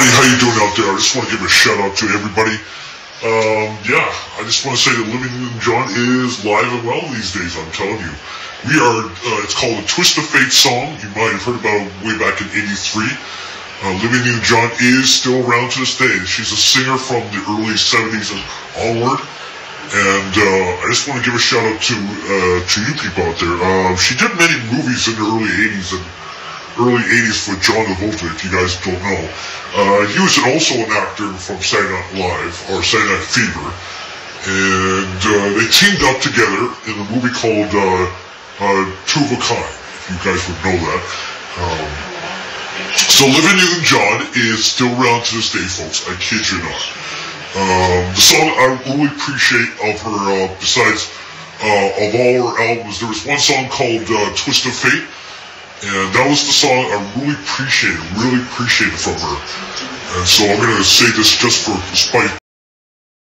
everybody, how you doing out there? I just want to give a shout out to everybody. Um, yeah, I just want to say that Olivia Newton John is live and well these days. I'm telling you, we are. Uh, it's called a Twist of Fate song. You might have heard about it way back in '83. Uh, Olivia Newton John is still around to this day. She's a singer from the early '70s and onward. And uh, I just want to give a shout out to uh, to you people out there. Uh, she did many movies in the early '80s and early 80s for John Travolta, if you guys don't know. Uh, he was also an actor from Saturday Night Live, or Saturday Night Fever. And uh, they teamed up together in a movie called uh, uh, Two of a Kind, if you guys would know that. Um, so Olivia Newton-John is still around to this day, folks. I kid you not. Um, the song I really appreciate of her, uh, besides of all her albums, there was one song called Twist of Fate, and that was the song I really appreciated, really appreciated from her. And so I'm going to say this just for spite